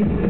Thank you.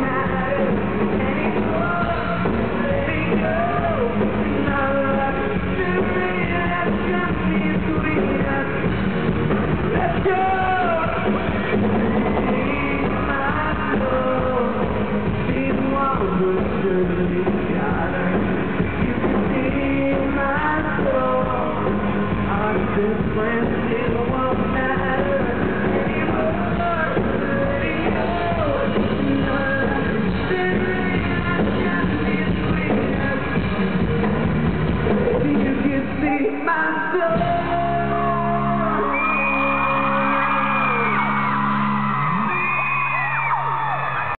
Two friends in the world.